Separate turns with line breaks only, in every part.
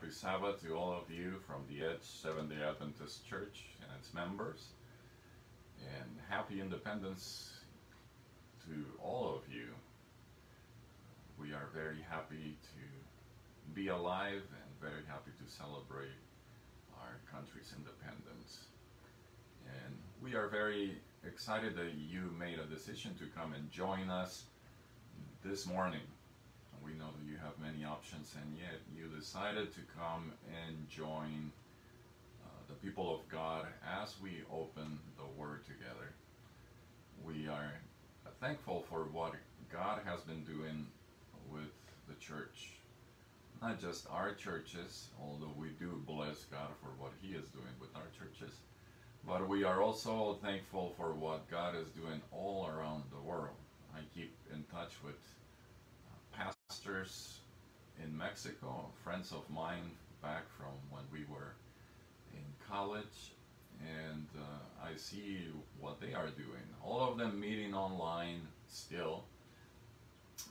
happy Sabbath to all of you from the Edge Seventh day Adventist Church and its members. And happy independence to all of you. We are very happy to be alive and very happy to celebrate our country's independence. And we are very excited that you made a decision to come and join us this morning. We know that you have many options, and yet you decided to come and join uh, the people of God as we open the Word together. We are thankful for what God has been doing with the church. Not just our churches, although we do bless God for what He is doing with our churches, but we are also thankful for what God is doing all around the world. I keep in touch with pastors in Mexico, friends of mine back from when we were in college, and uh, I see what they are doing. All of them meeting online still.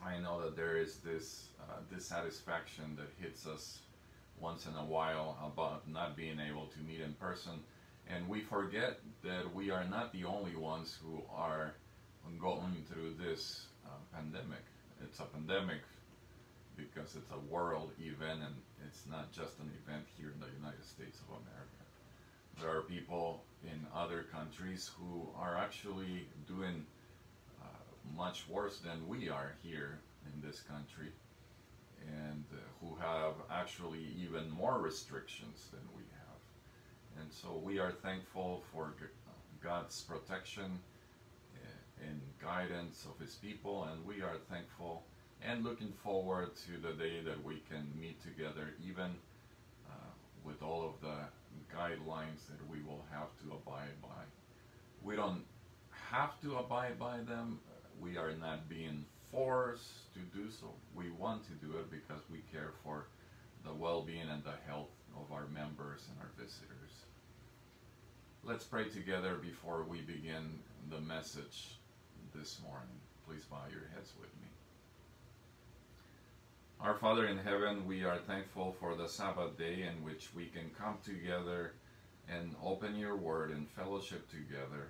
I know that there is this uh, dissatisfaction that hits us once in a while about not being able to meet in person and we forget that we are not the only ones who are going through this uh, pandemic. It's a pandemic because it's a world event and it's not just an event here in the United States of America. There are people in other countries who are actually doing uh, much worse than we are here in this country and uh, who have actually even more restrictions than we have. and so we are thankful for God's protection eh, and guidance of His people, and we are thankful and looking forward to the day that we can meet together, even uh, with all of the guidelines that we will have to abide by. We don't have to abide by them. We are not being forced to do so. We want to do it because we care for the well-being and the health of our members and our visitors. Let's pray together before we begin the message this morning. Please bow your heads with me. Our Father in heaven, we are thankful for the Sabbath day in which we can come together and open your word and fellowship together.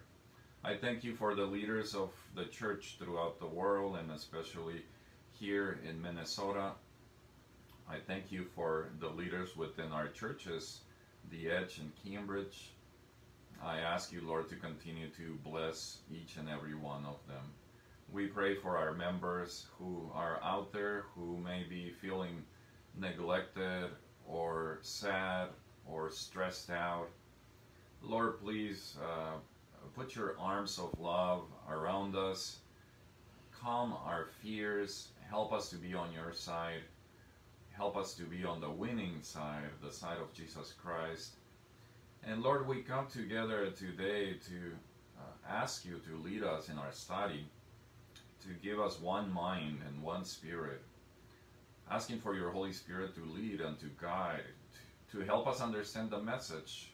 I thank you for the leaders of the church throughout the world and especially here in Minnesota. I thank you for the leaders within our churches, The Edge and Cambridge, I ask you, Lord, to continue to bless each and every one of them. We pray for our members who are out there who may be feeling neglected or sad or stressed out. Lord, please uh, put your arms of love around us. Calm our fears. Help us to be on your side. Help us to be on the winning side, the side of Jesus Christ. And Lord, we come together today to uh, ask you to lead us in our study, to give us one mind and one spirit, asking for your Holy Spirit to lead and to guide, to help us understand the message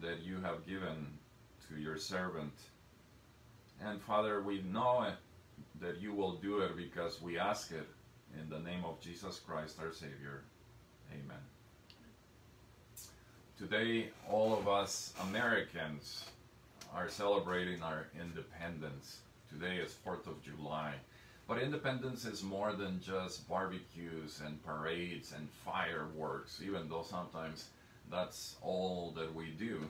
that you have given to your servant. And Father, we know that you will do it because we ask it in the name of Jesus Christ, our Savior. Amen. Today, all of us Americans are celebrating our independence. Today is 4th of July. But independence is more than just barbecues and parades and fireworks, even though sometimes that's all that we do.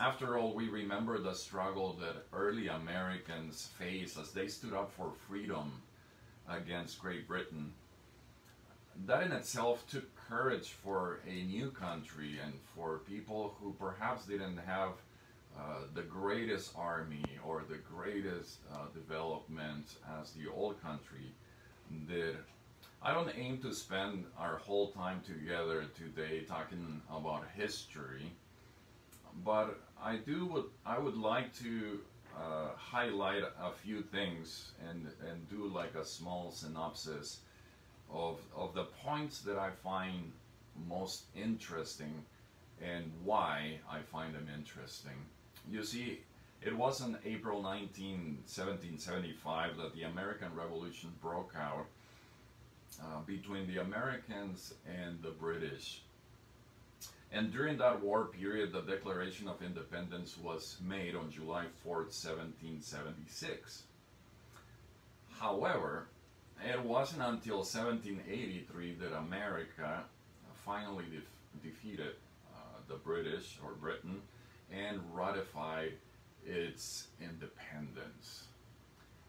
After all, we remember the struggle that early Americans faced as they stood up for freedom against Great Britain that in itself took courage for a new country and for people who perhaps didn't have uh, the greatest army or the greatest uh, development as the old country did. I don't aim to spend our whole time together today talking about history, but I do would I would like to uh, highlight a few things and and do like a small synopsis of, of the points that I find most interesting and why I find them interesting. You see, it was on April 19, 1775 that the American Revolution broke out uh, between the Americans and the British. And during that war period, the Declaration of Independence was made on July 4, 1776. However, it wasn't until 1783 that America finally def- defeated uh, the British or Britain and ratify its independence.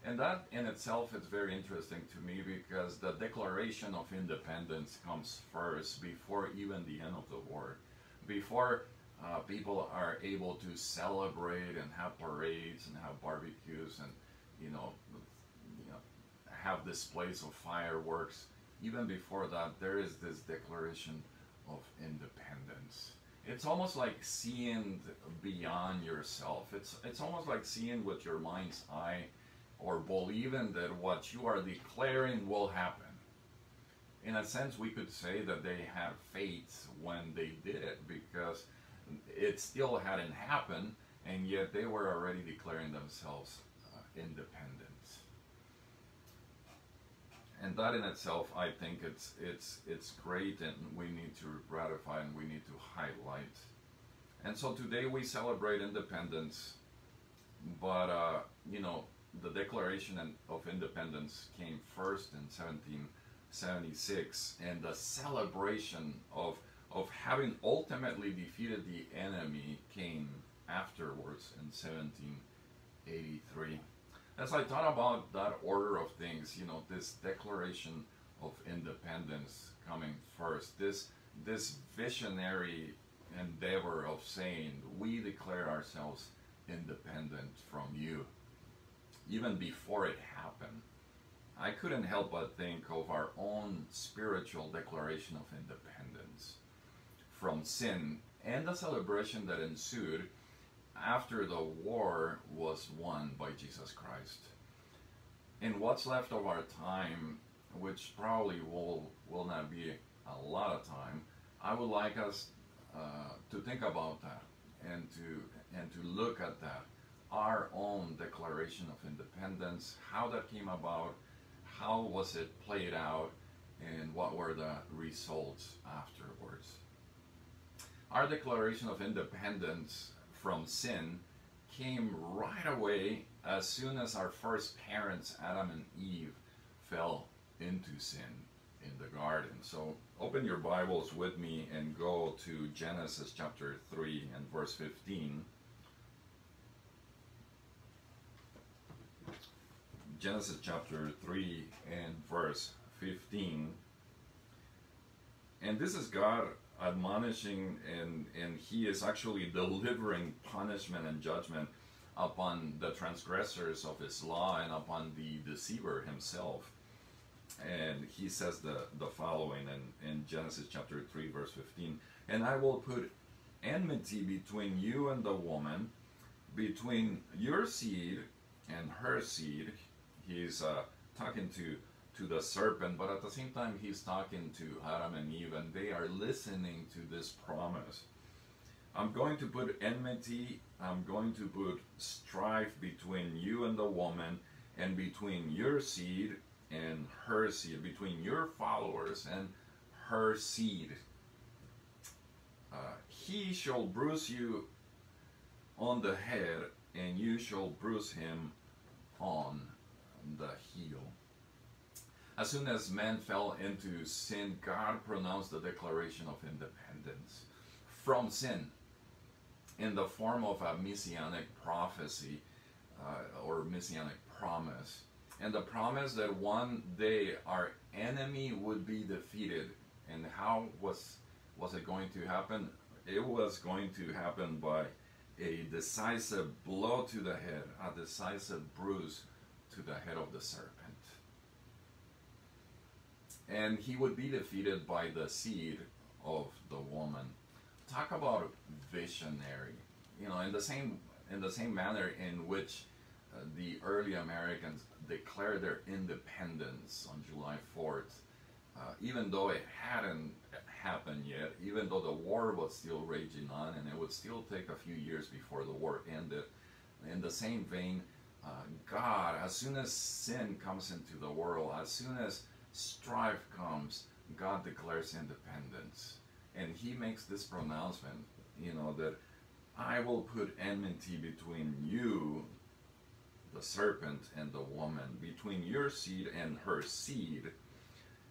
And that in itself is very interesting to me because the Declaration of Independence comes first before even the end of the war. Before uh, people are able to celebrate and have parades and have barbecues and, you know, you know, have displays of fireworks. Even before that, there is this Declaration of Independence. It's almost like seeing beyond yourself. It's it's almost like seeing with your mind's eye or believing that what you are declaring will happen. In a sense, we could say that they had faith when they did it because it still hadn't happened, and yet they were already declaring themselves uh, independent. And that in itself, I think it's it's it's great, and we need to ratify and we need to highlight. And so today we celebrate independence, but uh, you know the Declaration of Independence came first in 1776, and the celebration of of having ultimately defeated the enemy came afterwards in 1783. As I thought about that order of things, you know, this Declaration of Independence coming first, this this visionary endeavor of saying we declare ourselves independent from you. Even before it happened, I couldn't help but think of our own spiritual declaration of independence from sin and the celebration that ensued after the war was won by Jesus Christ. In what's left of our time, which probably will will not be a lot of time, I would like us uh, to think about that and to and to look at that our own Declaration of Independence, how that came about, how was it played out, and what were the results afterwards. Our Declaration of Independence from sin came right away as soon as our first parents, Adam and Eve, fell into sin in the garden. So open your Bibles with me and go to Genesis chapter 3 and verse 15. Genesis chapter 3 and verse 15. And this is God admonishing, and, and He is actually delivering punishment and judgment upon the transgressors of His law and upon the deceiver himself. And He says the, the following in, in Genesis chapter 3, verse 15 And I will put enmity between you and the woman, between your seed and her seed he's uh, talking to to the serpent, but at the same time he's talking to Adam and Eve, and they are listening to this promise. I'm going to put enmity, I'm going to put strife between you and the woman, and between your seed and her seed, between your followers and her seed. Uh, he shall bruise you on the head, and you shall bruise him on the heel. As soon as man fell into sin, God pronounced the declaration of independence from sin in the form of a messianic prophecy uh, or messianic promise. And the promise that one day our enemy would be defeated. And how was, was it going to happen? It was going to happen by a decisive blow to the head, a decisive bruise to the head of the serpent. And he would be defeated by the seed of the woman. Talk about visionary. You know, in the same in the same manner in which uh, the early Americans declared their independence on July 4th, uh, even though it hadn't happened yet, even though the war was still raging on and it would still take a few years before the war ended. In the same vein, uh, God, as soon as sin comes into the world, as soon as strife comes, God declares independence. and he makes this pronouncement, you know, that I will put enmity between you, the serpent, and the woman, between your seed and her seed,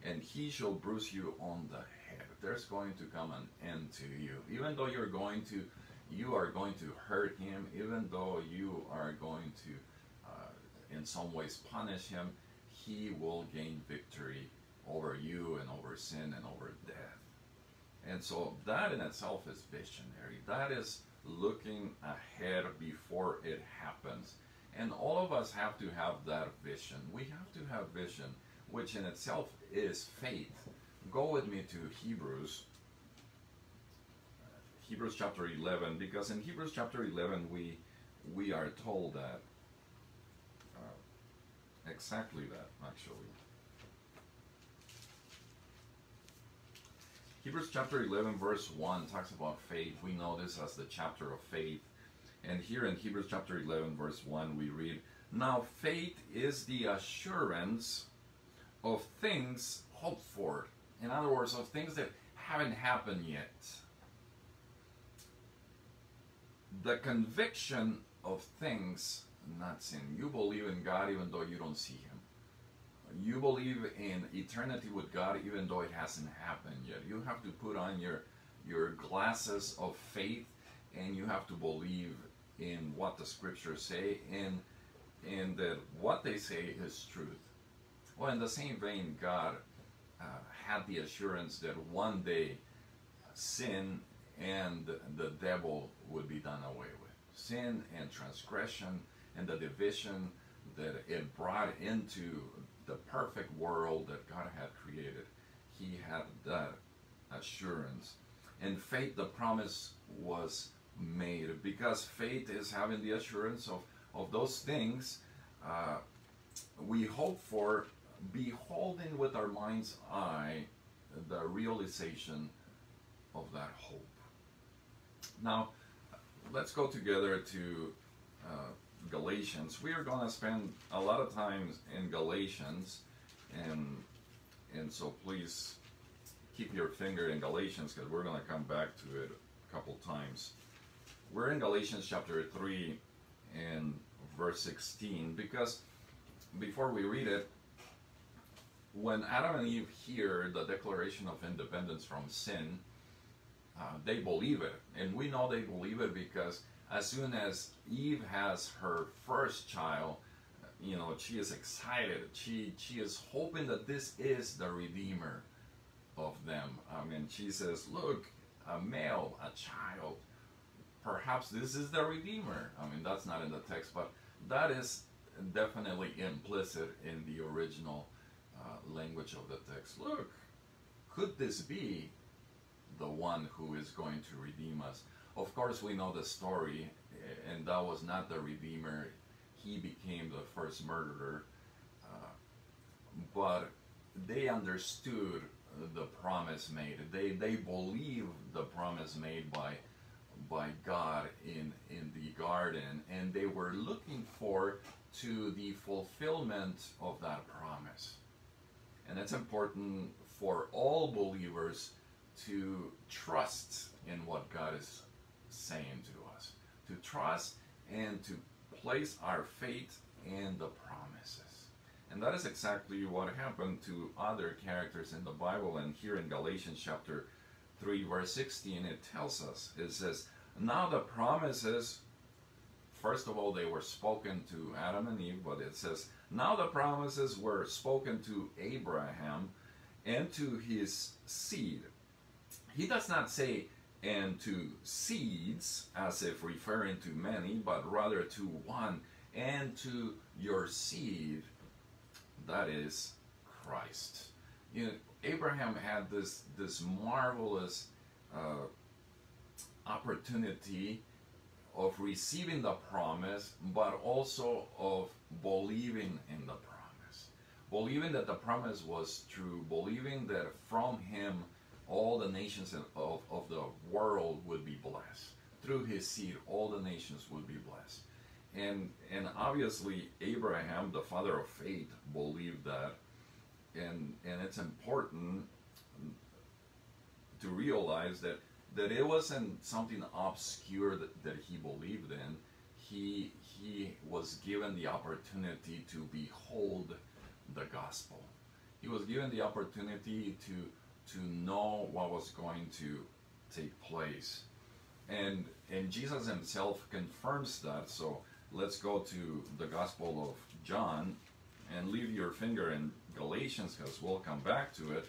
and he shall bruise you on the head. There's going to come an end to you. Even though you're going to, you are going to hurt him, even though you are going to, uh, in some ways, punish him, he will gain victory over you and over sin and over death. And so that in itself is visionary. That is looking ahead before it happens. And all of us have to have that vision. We have to have vision, which in itself is faith. Go with me to Hebrews, Hebrews chapter 11, because in Hebrews chapter 11 we we are told that uh, exactly that actually. Hebrews chapter 11, verse 1 talks about faith. We know this as the chapter of faith. And here in Hebrews chapter 11, verse 1, we read, Now faith is the assurance of things hoped for. In other words, of things that haven't happened yet. The conviction of things not sin. You believe in God even though you don't see Him you believe in eternity with God even though it hasn't happened yet. You have to put on your your glasses of faith and you have to believe in what the scriptures say and and that what they say is truth. Well, in the same vein, God uh, had the assurance that one day sin and the devil would be done away with. Sin and transgression and the division that it brought into the perfect world that God had created. He had that assurance. And faith, the promise was made because faith is having the assurance of, of those things uh, we hope for, beholding with our mind's eye the realization of that hope. Now, let's go together to uh, Galatians. We are going to spend a lot of time in Galatians, and and so please keep your finger in Galatians because we're going to come back to it a couple times. We're in Galatians chapter 3 and verse 16 because before we read it, when Adam and Eve hear the declaration of independence from sin, uh, they believe it. And we know they believe it because as soon as Eve has her first child, you know, she is excited. She she is hoping that this is the redeemer of them. I mean, she says, "Look, a male, a child. Perhaps this is the redeemer." I mean, that's not in the text, but that is definitely implicit in the original uh, language of the text. Look, could this be the one who is going to redeem us? Of course, we know the story, and that was not the Redeemer. He became the first murderer. Uh, but they understood the promise made. They, they believed the promise made by, by God in, in the garden, and they were looking for to the fulfillment of that promise. And it's important for all believers to trust in what God is saying to us to trust and to place our faith in the promises. And that is exactly what happened to other characters in the Bible. And here in Galatians chapter 3, verse 16, it tells us it says, Now the promises, first of all, they were spoken to Adam and Eve, but it says, Now the promises were spoken to Abraham and to his seed. He does not say and to seeds, as if referring to many, but rather to one, and to your seed, that is Christ. You know, Abraham had this this marvelous uh, opportunity of receiving the promise, but also of believing in the promise, believing that the promise was true, believing that from him all the nations of, of the world would be blessed. Through his seed, all the nations would be blessed. And, and obviously, Abraham, the father of faith, believed that. And, and it's important to realize that that it wasn't something obscure that, that he believed in. He he was given the opportunity to behold the gospel. He was given the opportunity to to know what was going to take place. And and Jesus himself confirms that. So let's go to the Gospel of John and leave your finger in Galatians because we'll come back to it.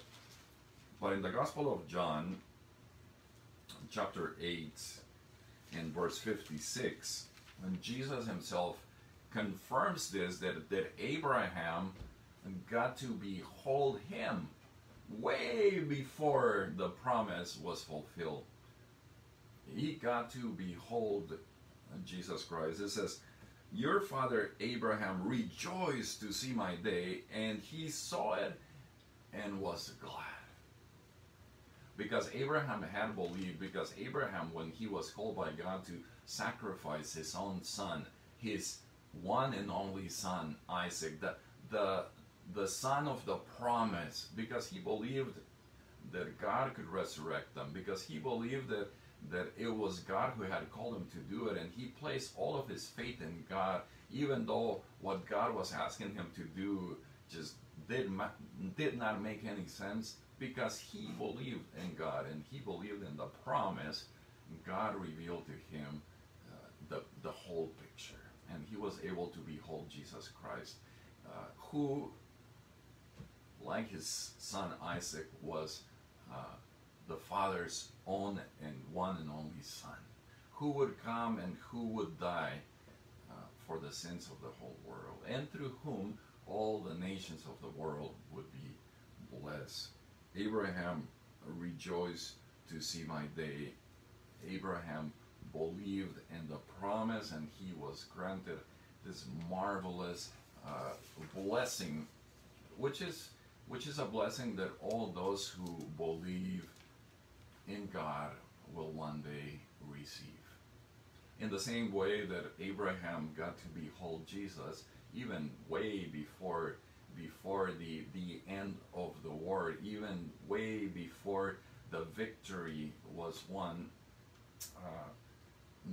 But in the Gospel of John, chapter 8 and verse 56, when Jesus himself confirms this, that, that Abraham got to behold him way before the promise was fulfilled. He got to behold Jesus Christ. It says, Your father Abraham rejoiced to see my day, and he saw it and was glad. Because Abraham had believed, because Abraham, when he was called by God to sacrifice his own son, his one and only son, Isaac, the, the, the son of the promise, because he believed that God could resurrect them, because he believed that, that it was God who had called him to do it, and he placed all of his faith in God, even though what God was asking him to do just did, did not make any sense because he believed in God and he believed in the promise, God revealed to him uh, the, the whole picture. And he was able to behold Jesus Christ, uh, who, like his son Isaac, was uh, the Father's own and one and only Son, who would come and who would die uh, for the sins of the whole world, and through whom all the nations of the world would be blessed. Abraham rejoiced to see my day. Abraham believed in the promise and he was granted this marvelous uh, blessing, which is which is a blessing that all those who believe in God will one day receive. In the same way that Abraham got to behold Jesus, even way before before the, the end of the war, even way before the victory was won, uh,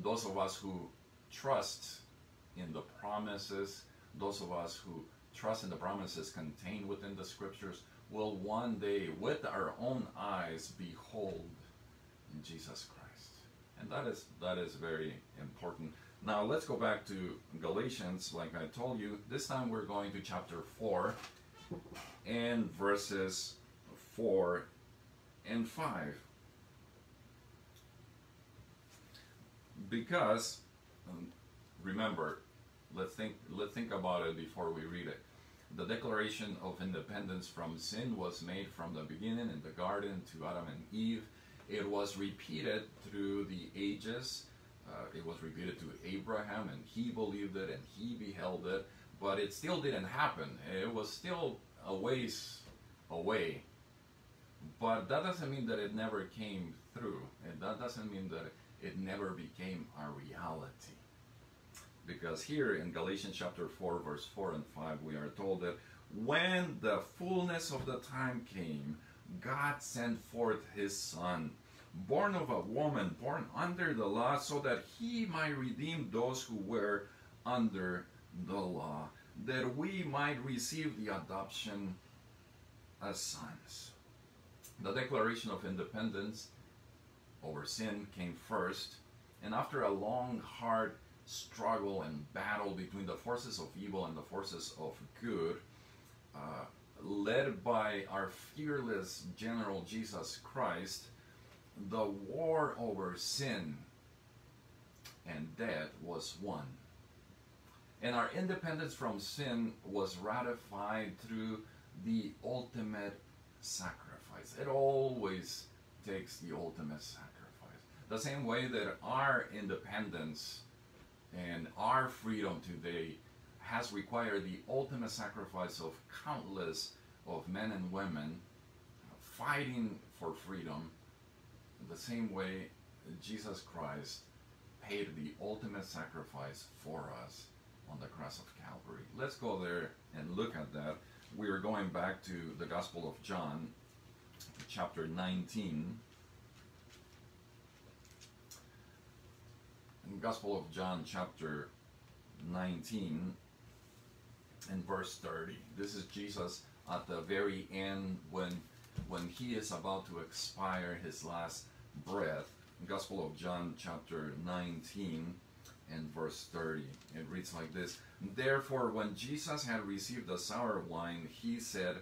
those of us who trust in the promises, those of us who trust in the promises contained within the scriptures, will one day, with our own eyes, behold Jesus Christ. And that is that is very important. Now let's go back to Galatians, like I told you. This time we're going to chapter 4 and verses 4 and 5. Because, um, remember, let's think, let's think about it before we read it. The Declaration of Independence from sin was made from the beginning in the garden to Adam and Eve. It was repeated through the ages uh, it was repeated to Abraham, and he believed it, and he beheld it, but it still didn't happen. It was still a ways away. But that doesn't mean that it never came through, and that doesn't mean that it never became a reality. Because here in Galatians chapter 4, verse 4 and 5, we are told that when the fullness of the time came, God sent forth his Son born of a woman, born under the law, so that he might redeem those who were under the law, that we might receive the adoption as sons. The Declaration of Independence over sin came first, and after a long, hard struggle and battle between the forces of evil and the forces of good, uh, led by our fearless General Jesus Christ, the war over sin and death was won. And our independence from sin was ratified through the ultimate sacrifice. It always takes the ultimate sacrifice. The same way that our independence and our freedom today has required the ultimate sacrifice of countless of men and women fighting for freedom the same way Jesus Christ paid the ultimate sacrifice for us on the cross of Calvary. Let's go there and look at that. We are going back to the Gospel of John, chapter 19, Gospel of John, chapter 19, and verse 30. This is Jesus at the very end when when he is about to expire his last breath. Gospel of John, chapter 19, and verse 30. It reads like this Therefore, when Jesus had received the sour wine, he said,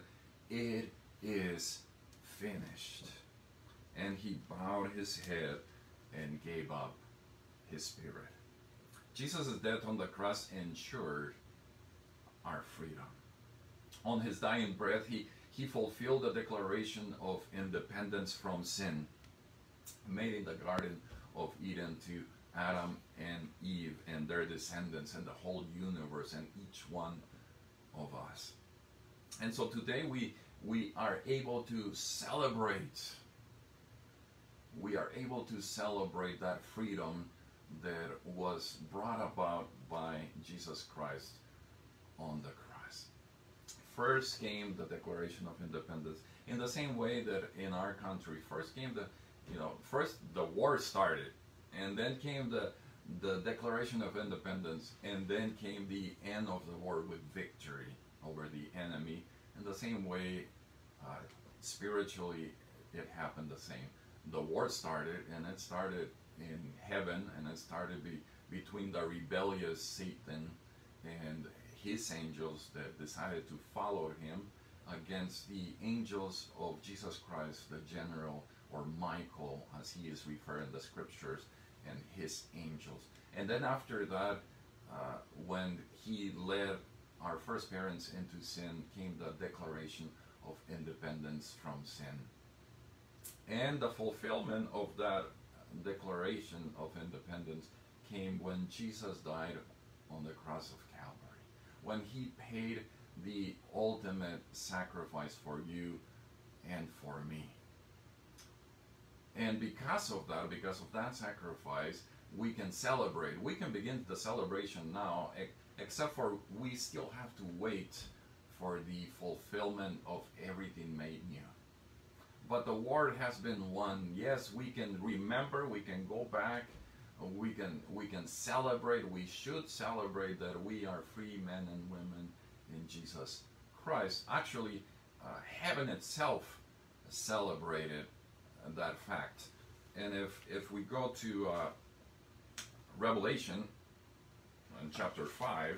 It is finished. And he bowed his head and gave up his spirit. Jesus' death on the cross ensured our freedom. On his dying breath, he, he fulfilled the declaration of independence from sin made in the Garden of Eden to Adam and Eve and their descendants and the whole universe and each one of us. And so today we we are able to celebrate we are able to celebrate that freedom that was brought about by Jesus Christ on the cross. First came the Declaration of Independence in the same way that in our country first came the you know first the war started and then came the the Declaration of Independence, and then came the end of the war with victory over the enemy. In the same way, uh, spiritually, it happened the same. The war started, and it started in heaven, and it started be, between the rebellious Satan and his angels that decided to follow him against the angels of Jesus Christ, the general, or Michael, as he is referred in the scriptures and his angels. And then after that, uh, when he led our first parents into sin, came the declaration of independence from sin. And the fulfillment of that declaration of independence came when Jesus died on the cross of Calvary, when he paid the ultimate sacrifice for you and for me. And because of that, because of that sacrifice, we can celebrate. We can begin the celebration now, except for we still have to wait for the fulfillment of everything made new. But the war has been won. Yes, we can remember, we can go back, we can we can celebrate, we should celebrate that we are free men and women in Jesus Christ. Actually, uh, heaven itself celebrated that fact. And if, if we go to uh, Revelation in chapter 5,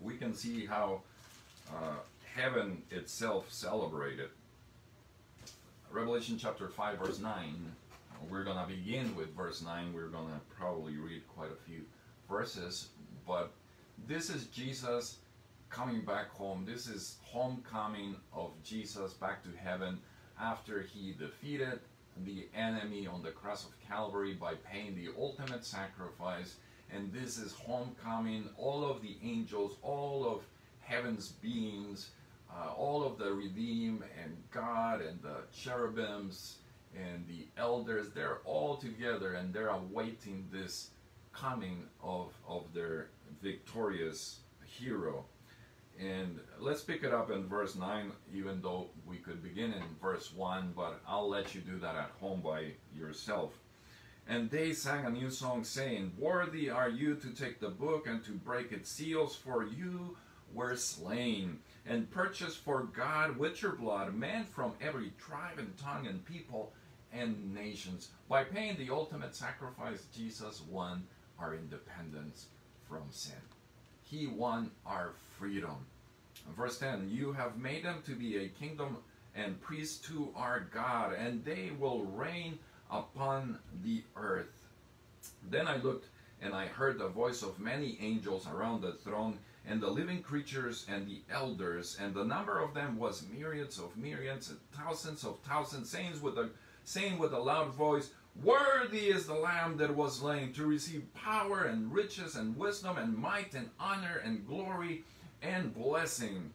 we can see how uh, heaven itself celebrated. Revelation chapter 5, verse 9. We're going to begin with verse 9. We're going to probably read quite a few verses, but this is Jesus coming back home. This is homecoming of Jesus back to heaven after he defeated the enemy on the cross of Calvary by paying the ultimate sacrifice. And this is homecoming. All of the angels, all of heaven's beings, uh, all of the redeemed and God and the cherubims and the elders, they're all together and they're awaiting this coming of, of their victorious hero. And let's pick it up in verse 9, even though we could begin in verse 1, but I'll let you do that at home by yourself. And they sang a new song, saying, Worthy are you to take the book and to break its seals, for you were slain and purchased for God with your blood men from every tribe and tongue and people and nations. By paying the ultimate sacrifice, Jesus won our independence from sin. He won our freedom. Verse 10 You have made them to be a kingdom and priests to our God, and they will reign upon the earth. Then I looked, and I heard the voice of many angels around the throne, and the living creatures and the elders, and the number of them was myriads of myriads, and thousands of thousands, saying with a saying with a loud voice, Worthy is the Lamb that was slain to receive power and riches and wisdom and might and honor and glory and blessing.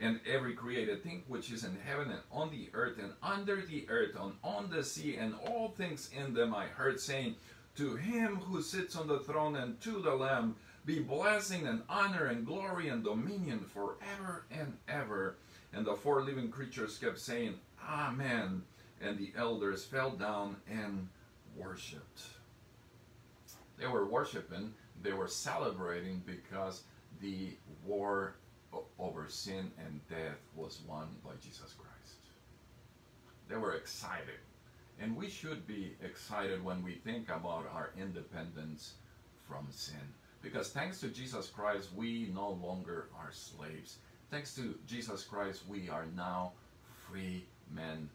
And every created thing which is in heaven and on the earth and under the earth and on the sea and all things in them I heard saying, To him who sits on the throne and to the Lamb be blessing and honor and glory and dominion forever and ever. And the four living creatures kept saying, Amen. And the elders fell down and worshipped. They were worshiping, they were celebrating because the war over sin and death was won by Jesus Christ. They were excited. And we should be excited when we think about our independence from sin. Because thanks to Jesus Christ, we no longer are slaves. Thanks to Jesus Christ, we are now free men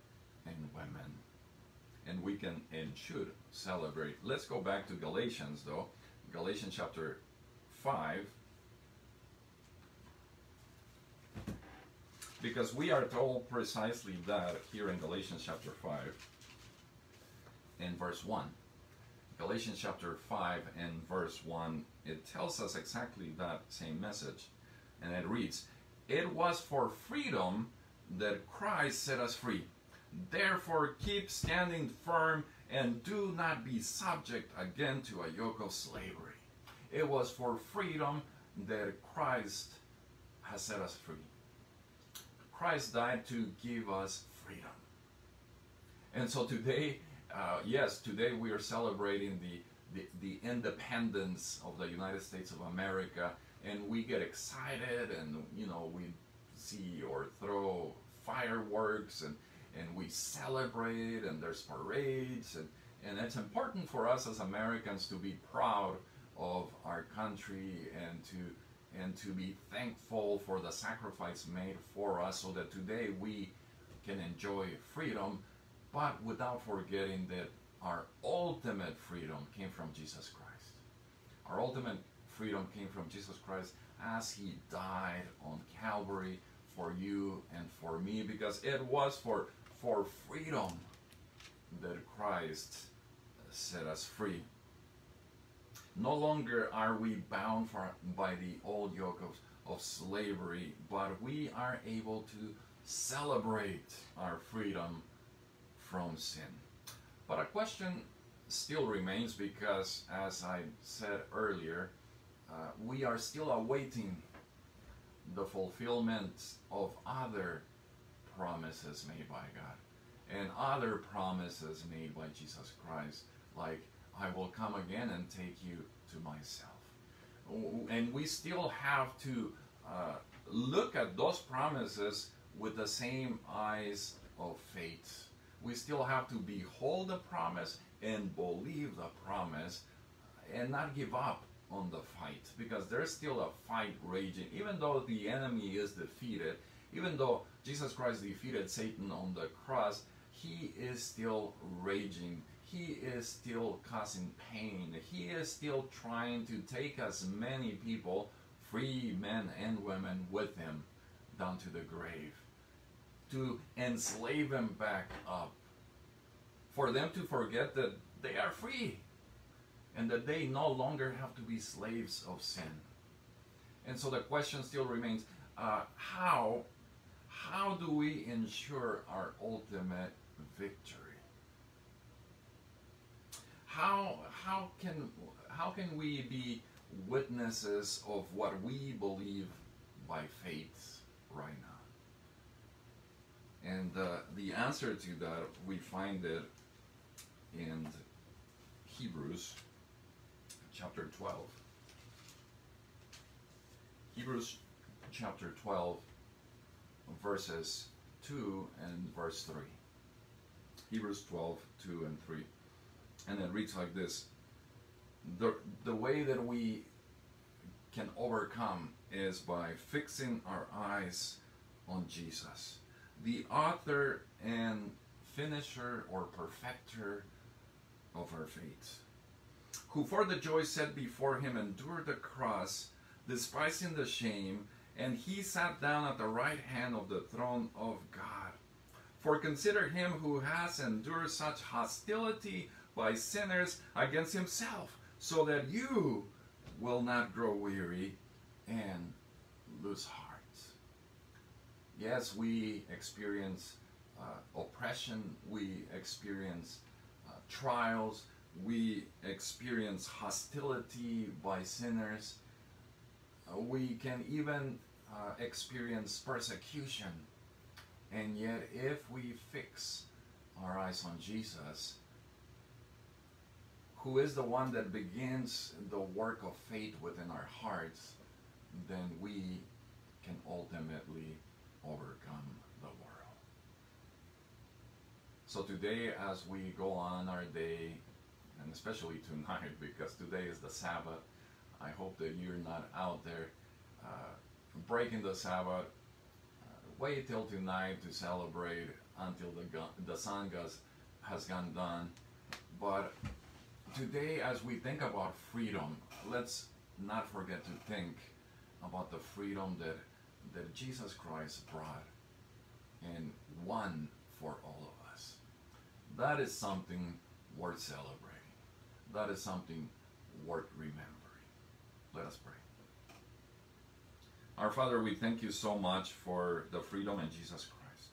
and women. And we can and should celebrate. Let's go back to Galatians, though. Galatians chapter 5. Because we are told precisely that here in Galatians chapter 5 in verse 1. Galatians chapter 5 and verse 1, it tells us exactly that same message. And it reads, It was for freedom that Christ set us free. Therefore, keep standing firm and do not be subject again to a yoke of slavery. It was for freedom that Christ has set us free. Christ died to give us freedom. And so today, uh, yes, today we are celebrating the, the, the independence of the United States of America, and we get excited and, you know, we see or throw fireworks and, and we celebrate and there's parades and, and it's important for us as Americans to be proud of our country and to and to be thankful for the sacrifice made for us so that today we can enjoy freedom but without forgetting that our ultimate freedom came from Jesus Christ. Our ultimate freedom came from Jesus Christ as he died on Calvary for you and for me because it was for for freedom that Christ set us free. No longer are we bound for, by the old yoke of, of slavery, but we are able to celebrate our freedom from sin. But a question still remains because, as I said earlier, uh, we are still awaiting the fulfillment of other promises made by God and other promises made by Jesus Christ, like, I will come again and take you to myself. And we still have to uh, look at those promises with the same eyes of faith. We still have to behold the promise and believe the promise and not give up on the fight because there's still a fight raging. Even though the enemy is defeated, even though Jesus Christ defeated Satan on the cross, he is still raging. He is still causing pain. He is still trying to take as many people, free men and women, with him down to the grave, to enslave them back up, for them to forget that they are free and that they no longer have to be slaves of sin. And so the question still remains: uh, How, how do we ensure our ultimate victory? How how can how can we be witnesses of what we believe by faith right now? And uh, the answer to that we find it in Hebrews chapter 12. Hebrews chapter 12, verses 2 and verse 3. Hebrews 12, 2 and 3. And it reads like this The, the way that we can overcome is by fixing our eyes on Jesus, the author and finisher or perfecter of our faith who for the joy set before him endured the cross, despising the shame, and he sat down at the right hand of the throne of God. For consider him who has endured such hostility by sinners against himself, so that you will not grow weary and lose heart. Yes, we experience uh, oppression, we experience uh, trials, we experience hostility by sinners. Uh, we can even uh, experience persecution. And yet, if we fix our eyes on Jesus, who is the one that begins the work of faith within our hearts, then we can ultimately overcome the world. So today, as we go on our day, and especially tonight, because today is the Sabbath, I hope that you're not out there uh, breaking the Sabbath. Uh, wait till tonight to celebrate until the, the sun goes, has gone done. But today, as we think about freedom, let's not forget to think about the freedom that, that Jesus Christ brought and won for all of us. That is something worth celebrating. That is something worth remembering. Let us pray. Our Father, we thank you so much for the freedom in Jesus Christ.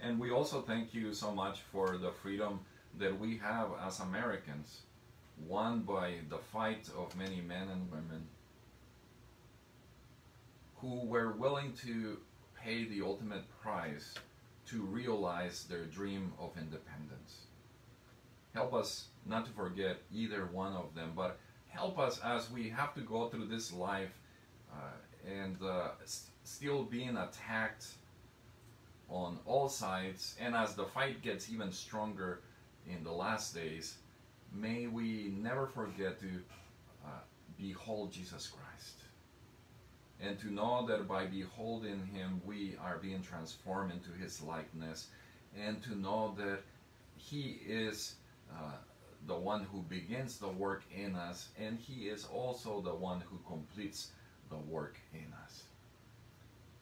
And we also thank you so much for the freedom that we have as Americans, won by the fight of many men and women who were willing to pay the ultimate price to realize their dream of independence. Help us not to forget either one of them, but help us as we have to go through this life uh, and uh, still being attacked on all sides, and as the fight gets even stronger in the last days, may we never forget to uh, behold Jesus Christ. And to know that by beholding him, we are being transformed into his likeness, and to know that he is uh, the one who begins the work in us, and he is also the one who completes the work in us.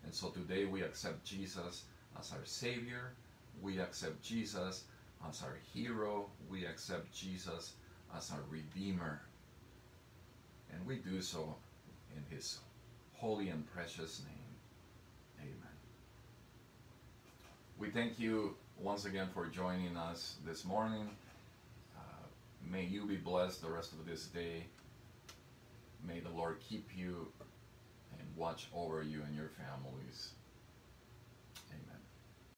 And so today we accept Jesus as our Savior, we accept Jesus as our hero, we accept Jesus as our Redeemer, and we do so in His holy and precious name. Amen. We thank you once again for joining us this morning. Uh, may you be blessed the rest of this day. May the Lord keep you and watch over you and your families.